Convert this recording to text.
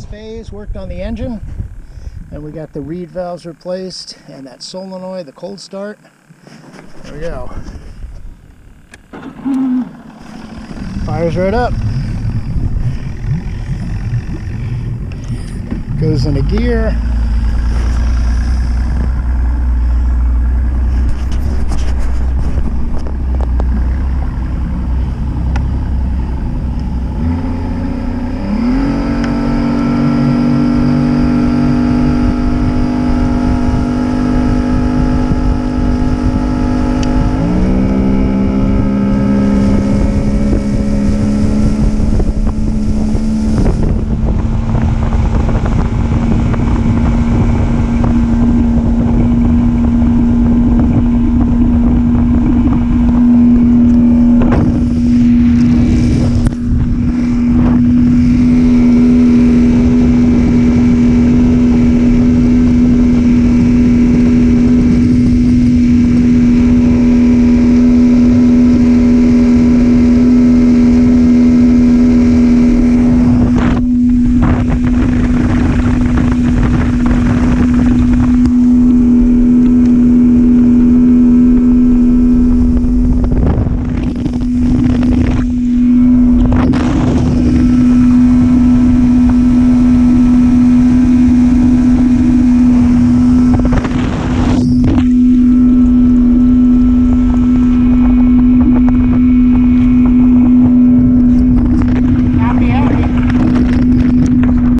maintenance phase, worked on the engine, and we got the reed valves replaced and that solenoid, the cold start. There we go. Fires right up. Goes into gear.